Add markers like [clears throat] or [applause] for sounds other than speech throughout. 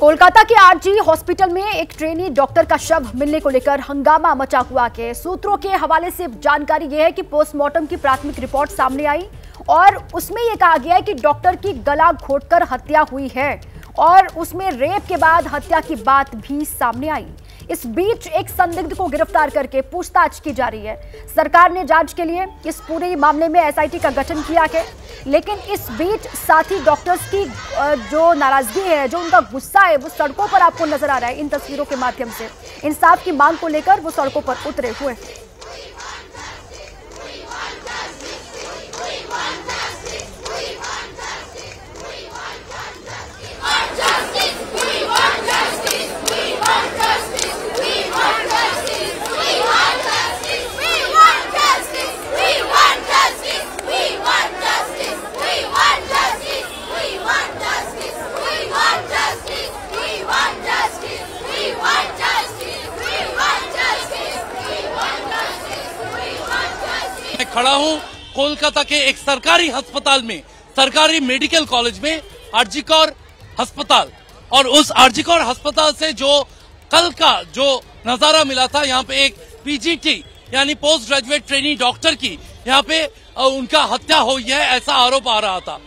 कोलकाता के RG hospital में एक ट्रेनी डॉक्टर का शव मिलने को लेकर हंगामा मचा हुआ के सूत्रों के हवाले से जानकारी यह है कि पोस्टमार्टम की प्राथमिक रिपोर्ट सामने आई और उसमें यह कहा गया है कि डॉक्टर की गला घोटकर हत्या हुई है और उसमें रेप के बाद हत्या की बात भी सामने आई। इस बीच एक संदिग्ध को गिरफ़्तार करके पूछताछ की जा रही है। सरकार ने जाँच के लिए इस पूरे मामले में एसआईटी का गठन किया है, लेकिन इस बीच साथी डॉक्टर्स की जो नाराज़गी है, जो उनका गुस्सा है, वो सड़कों पर आपको नज़र आ रहा है इन तस्वीरों के माध्यम से। इंसाफ की मांग को लेकर वो सड़कों पर उतरे हुए हैं। खड़ा हूँ। कोलकाता के एक सरकारी अस्पताल में, सरकारी मेडिकल कॉलेज में आरजीकौर अस्पताल। और उस आरजीकौर अस्पताल से जो कल का जो नज़ारा मिला था, यहाँ पे एक पीजीटी, यानी पोस्ट ग्रेजुएट ट्रेनिंग डॉक्टर की, यहाँ पे उनका हत्या हुई है, ऐसा आरोप आ रहा था।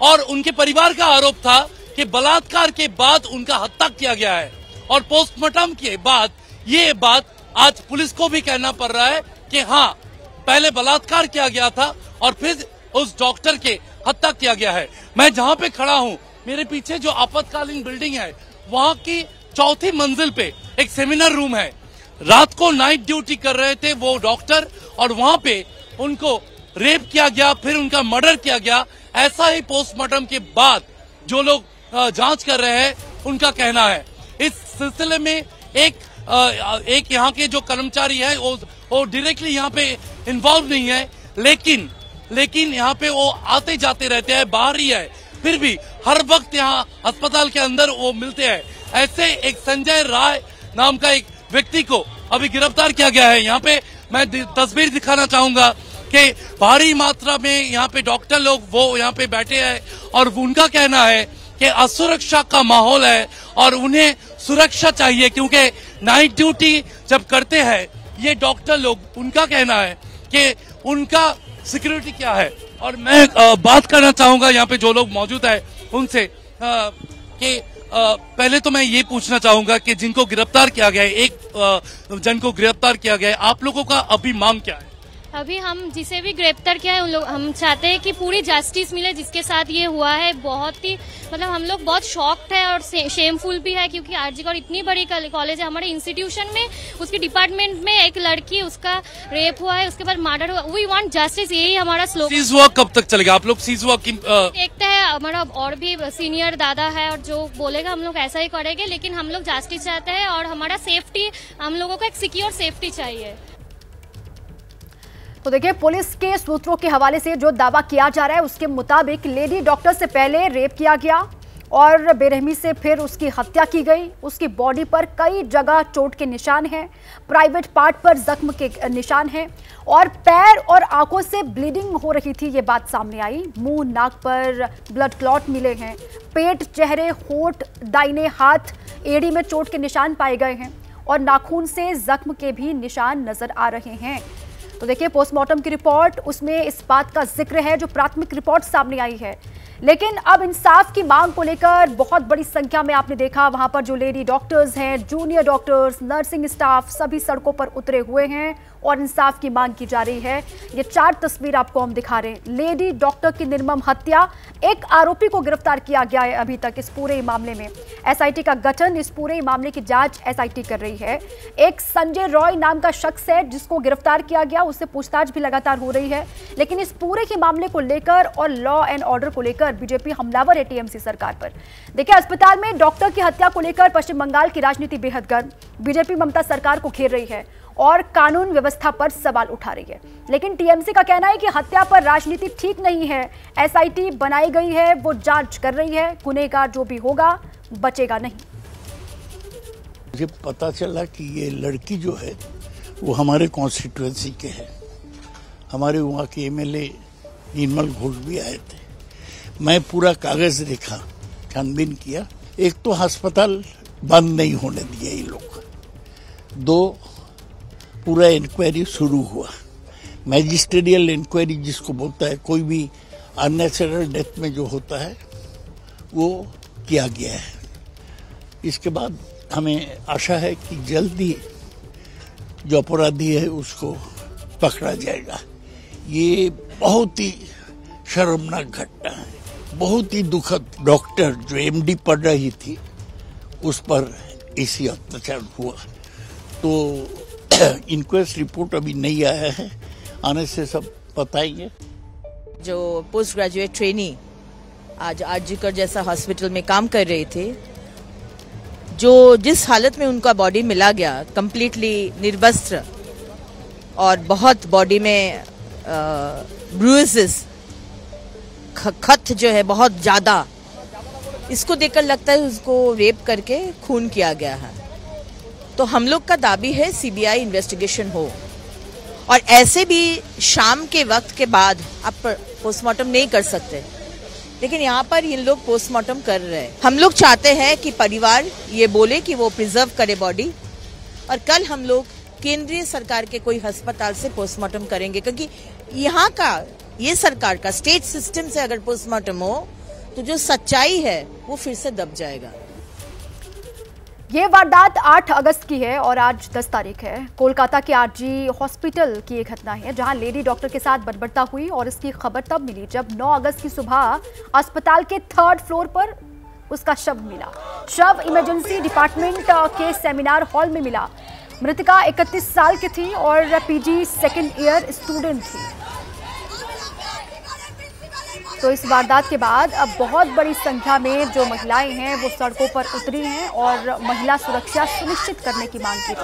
और उनके परिवार का आरोप था कि बलात्कार के बाद उनका हत्या किया गया है। और पोस्टमार्टम के बाद ये बात आज पुलिस को भी कहना पड़ रहा है कि हाँ पहले बलात्कार किया गया था और फिर उस डॉक्टर के हत्या किया गया है। मैं जहाँ पे खड़ा हूँ, मेरे पीछे जो आपातकालीन बिल्डिंग है, वहाँ की चौथी मंजिल पे एक सेमिनार रूम है। रात को नाइट ड्यूटी कर रहे थे वो डॉक्टर और वहाँ पे उनको रेप किया गया, फिर उनका मर्डर किया गया। ऐसा ही पोस्टमार्टम के बाद जो लोग जाँच कर रहे हैं, उनका कहना है। इस सिलसिले में एक एक यहाँ के जो कर्मचारी है, वो डायरेक्टली यहाँ पे इन्वॉल्व नहीं है, लेकिन लेकिन यहाँ पे वो आते जाते रहते हैं, बाहर ही है। फिर भी हर वक्त यहाँ अस्पताल के अंदर वो मिलते हैं। ऐसे एक संजय राय नाम का एक व्यक्ति को अभी गिरफ़्तार किया गया है। यहाँ पे मैं तस्वीर दिखाना चाहूँगा कि भारी मात्रा में यहाँ पे डॉक्टर लोग वो यहाँ पे बैठे हैं और उनका कहना है कि असुरक्षा का माहौल है और उन्हें सुरक्षा चाहिए, क्योंकि नाइट ड्यूटी जब करते हैं, ये डॉक्टर लोग, उनका कहना है कि उनका सिक्योरिटी क्या है? और मैं आ, बात करना चाहूँगा यहाँ पे जो लोग मौजूद है उनसे कि पहले तो मैं ये पूछना चाहूँगा कि जिनको गिरफ़्तार किया गया है एक जन को गिरफ़्तार किया गया है आप लोगों का अभी मांग क्या है? अभी हम जिसे भी गिरफ़्तार किया है उन लोग हम चाहते हैं कि पूरी जस्टिस मिले जिसके साथ ये हुआ है। बहुत ही मतलब हम लोग बहुत शॉक्ड है और शेमफुल भी है क्योंकि आरजी आरजीगढ़ इतनी बड़ी कॉलेज है। हमारे इंस्टीट्यूशन में उसके डिपार्टमेंट में एक लड़की उसका रेप हुआ है उसके बाद मर्डर हुआ। वी वांट जस्टिस यही हमारा स्लो सीज हुआ कब तक चलेगा? आप लोग सीज देखते हैं हमारा और भी सीनियर दादा है और जो बोलेगा हम लोग ऐसा ही करेंगे लेकिन हम लोग जस्टिस चाहते हैं और हमारा सेफ्टी हम लोगों को एक सिक्योर सेफ्टी चाहिए। तो देखिए, पुलिस के सूत्रों के हवाले से जो दावा किया जा रहा है, उसके मुताबिक लेडी डॉक्टर से पहले रेप किया गया और बेरहमी से फिर उसकी हत्या की गई। उसकी बॉडी पर कई जगह चोट के निशान हैं, प्राइवेट पार्ट पर जख्म के निशान हैं और पैर और आँखों से ब्लीडिंग हो रही थी, ये बात सामने आई। मुँह, नाक पर ब्लड क्लॉट मिले हैं। पेट, चेहरे, होठ दाइने हाथ, एड़ी में चोट के निशान पाए गए हैं और नाखून से जख्म के भी निशान नज़र आ रहे हैं। तो देखिए पोस्टमार्टम की रिपोर्ट उसमें इस बात का ज़िक्र है, जो प्राथमिक रिपोर्ट सामने आई है। लेकिन अब इंसाफ की मांग को लेकर बहुत बड़ी संख्या में आपने देखा, वहाँ पर जो लेडी डॉक्टर्स हैं, जूनियर डॉक्टर्स, नर्सिंग स्टाफ, सभी सड़कों पर उतरे हुए हैं और इंसाफ की मांग की जा रही है। ये चार तस्वीर आपको हम दिखा रहे हैं। लेडी डॉक्टर की निर्मम हत्या, एक आरोपी को गिरफ़्तार किया गया है अभी तक इस पूरे मामले में। एसआईटी का गठन, इस पूरे मामले की जाँच एसआईटी कर रही है। एक संजय रॉय नाम का शख्स है जिसको गिरफ़्तार किया गया, उससे पूछताछ भी लगातार हो रही है। लेकिन इस पूरे के मामले को लेकर और लॉ एंड ऑर्डर को लेकर बीजेपी हमलावर है टीएमसी सरकार पर। देखिए, अस्पताल में डॉक्टर की हत्या को लेकर पश्चिम बंगाल की राजनीति बेहद गर्म। बीजेपी ममता सरकार को घेर रही है और कानून व्यवस्था पर सवाल उठा रही है। लेकिन टीएमसी का कहना है कि हत्या पर राजनीति ठीक नहीं है। एसआईटी बनाई गई है, वो जाँच कर रही है, गुनेगार जो भी होगा, बचेगा नहीं। मुझे पता चला कि ये लड़की जो है, वो हमारे कॉन्स्टिट्युएंसी के है। हमारे वहाँ के एमएलए निर्मल घोष भी आए थे। मैं पूरा कागज़ देखा छानबीन किया। एक तो अस्पताल बंद नहीं होने दिए ये लोग। दो, पूरा इंक्वायरी शुरू हुआ। मैजिस्ट्रेरियल इंक्वायरी जिसको बोलता है, कोई भी अननेचुरल डेथ में जो होता है, वो किया गया है। इसके बाद हमें आशा है कि जल्दी जो अपराधी है, उसको पकड़ा जाएगा। ये बहुत ही शर्मनाक घटना है। बहुत ही दुखद डॉक्टर जो एमडी पढ़ रही थी, उस पर ऐसी अत्याचार हुआ। तो [clears throat] इंक्वेस्ट रिपोर्ट अभी नहीं आया है, आने से सब बताएँगे जो पोस्ट ग्रेजुएट ट्रेनी आज आरजीकर जैसा हॉस्पिटल में काम कर रहे थे, जो जिस हालत में उनका बॉडी मिला गया कम्प्लीटली निर्वस्त्र और बहुत बॉडी में ब्रूसेस खत जो है बहुत ज़्यादा। इसको देखकर लगता है उसको रेप करके खून किया गया है। तो हम लोग का दाबी है सीबीआई इन्वेस्टिगेशन हो। और ऐसे भी शाम के वक्त के बाद आप पोस्टमार्टम नहीं कर सकते। लेकिन यहाँ पर इन लोग पोस्टमार्टम कर रहे हैं। हम लोग चाहते हैं कि परिवार ये बोले कि वो प्रिजर्व करे बॉडी और कल हम लोग केंद्रीय सरकार के कोई अस्पताल से पोस्टमार्टम करेंगे, क्योंकि यहाँ का ये सरकार का स्टेट सिस्टम से अगर पोस्टमार्टम हो तो जो सच्चाई है, वो फिर से दब जाएगा। ये वारदात 8 अगस्त की है और आज 10 तारीख है। कोलकाता के आरजी हॉस्पिटल की एक घटना है, जहाँ लेडी डॉक्टर के साथ बर्बरता हुई और इसकी खबर तब मिली जब 9 अगस्त की सुबह अस्पताल के थर्ड फ्लोर पर उसका शव मिला। शव इमरजेंसी डिपार्टमेंट के सेमिनार हॉल में मिला। मृतका 31 साल की थी और पीजी सेकेंड ईयर स्टूडेंट थी। तो इस वारदात के बाद अब बहुत बड़ी संख्या में जो महिलाएँ हैं वो सड़कों पर उतरी हैं और महिला सुरक्षा सुनिश्चित करने की मांग की